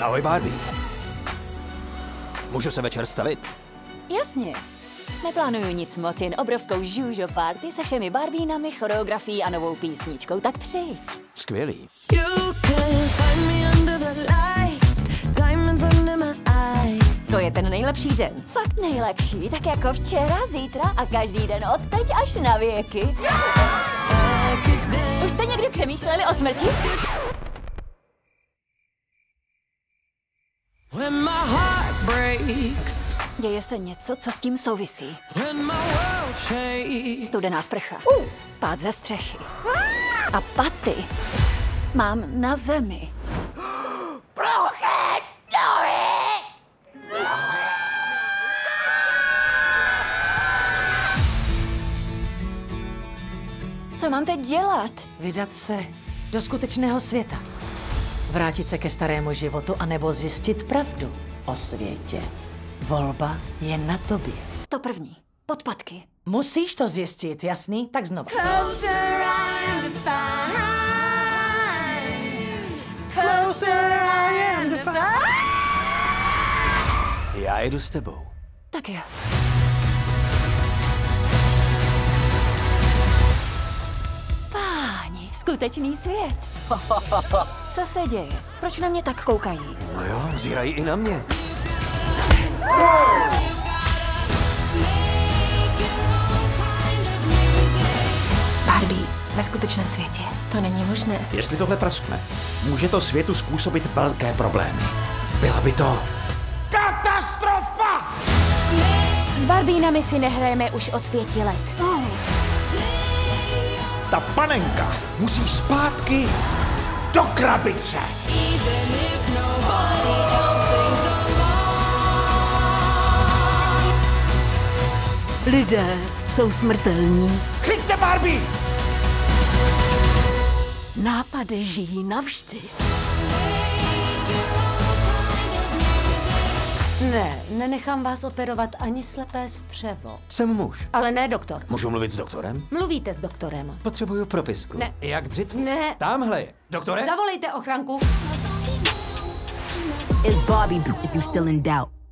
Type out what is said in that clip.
Ahoj Barbie. Můžu se večer stavit? Jasně. Neplánuju nic moc, jen obrovskou žužo party se všemi barbínami, choreografií a novou písničkou, tak přijď. Skvělý. You can find me under the lights, diamonds under my eyes. To je ten nejlepší den. Fakt nejlepší, tak jako včera, zítra a každý den od teď až na věky. Už jste někdy přemýšleli o smrti? Děje se něco, co s tím souvisí. Studená sprcha. Pád ze střechy. A paty mám na zemi. Ploché nohy! Co mám teď dělat? Vydat se do skutečného světa. Vrátit se ke starému životu anebo zjistit pravdu o světě. Volba je na tobě. To první. Podpatky. Musíš to zjistit, jasný? Tak znova. Já jedu s tebou. Tak jo. Páni, skutečný svět. Co se děje? Proč na mě tak koukají? No jo, zírají i na mě. Barbie, ve skutečném světě to není možné. Jestli tohle praskne, může to světu způsobit velké problémy. Byla by to katastrofa! S Barbínami si nehrajeme už od pěti let. Ta panenka musí zpátky do krabice. Lidé jsou smrtelní. Chyťte Barbie! Nápady žijí navždy. Ne, nenechám vás operovat ani slepé střevo. Jsem muž. Ale ne doktor. Můžu mluvit s doktorem? Mluvíte s doktorem. Potřebuju propisku. Ne. Jak břitvu? Ne. Tamhle je. Doktore? Zavolejte ochranku. It's Barbie if you still in doubt.